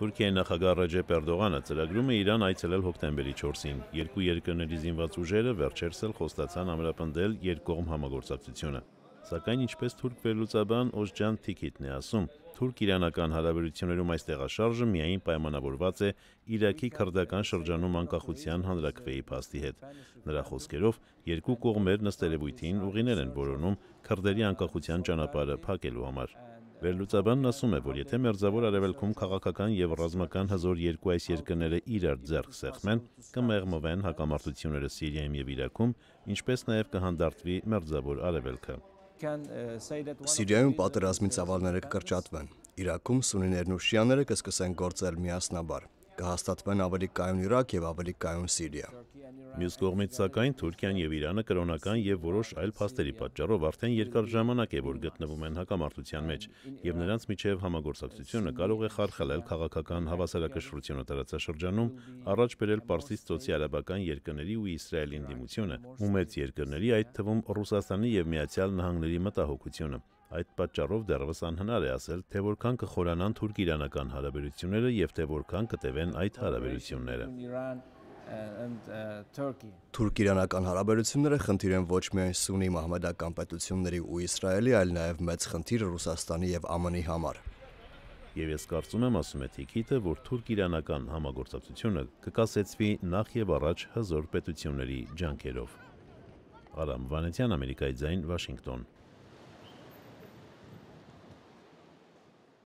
Թուրքիայի նախագահ Ռեջեփ Էրդողանը ծրագրում է Իրան այցելել հոկտեմբերի 4-ին։ Երկու երկրների զինված ուժերը վերջերս էլ խոստացան ամրապնդել երկկողմ համագործակցությունը։ Սակայն ինչպես թուրք վերլուծաբան Օժջան Թիքիտն է ասում, թուրք-իրանական հարաբերություններում այս տեղաշարժը միայն պայմանավորված է Իրաքի քրդական շրջանում անկախության հանրակրվեի փաստի հետ։ Նրա խոսքերով, երկու կողմեր նստերևույթին ուղիներ են որոնում քրդերի անկախության ճանապարհը փակելու համար։ Վերլուծաբանն ասում է, որ եթե Մերձավոր Արևելքում քաղաքական եւ ռազմական հզոր երկու այս երկրները իրար ձեռք սեղմեն, կմեղմվեն հակամարտությունները Սիրիայում եւ Իրաքում, ինչպես նաեւ կհանդարտվի Մերձավոր Արևելքը։ Սիրիայում պատերազմի ծավալները կկրճատվեն։ Իրաքում սունիներն ու շիաները կսկսեն գործել միասնաբար կհաստատվեն ավելի կայուն Իրաք եւ ավելի կայուն Սիրիա։ Մյուս կողմից սակայն Թուրքիան եւ Իրանը կրոնական եւ որոշ այլ փաստերի պատճառով արդեն երկար ժամանակ է որ գտնվում են հակամարտության մեջ եւ նրանց միջև համագործակցությունը կարող է խարխլել քաղաքական հավասարակշռությունը տարածաշրջանում, առաջ բերել Պարսից ծոցի արաբական երկրների ու Իսրայելի ընդդիմությունը, ու մեծ երկրների, այդ թվում Ռուսաստանի եւ Միացյալ Նահանգների մտահոգությունը։ Այդ պատճառով դեռևս անհնար է ասել, թե որքան կխորանան թուրք-իրանական հարաբերությունները եւ թե որքան կտևեն այդ հարաբերությունները։ Թուրք-իրանական հարաբերությունները խնդիր են ոչ միայն սունի մահմեդական պետությունների ու Իսրայելի, այլ նաև մեծ խնդիր Ռուսաստանի եւ ԱՄՆ-ի համար։ Եվ ես կարծում եմ, ասում է Թիքիտը, որ թուրք-իրանական համագործակցությունը կկասեցվի նախ եւ առաջ հզոր պետությունների ջանքերով։ Արամ Վանեցյան, Ամերիկայի ձայն, Վաշինգտոն։